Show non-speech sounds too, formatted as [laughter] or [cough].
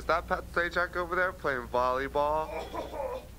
Is that Pat Sajak over there playing volleyball? [laughs]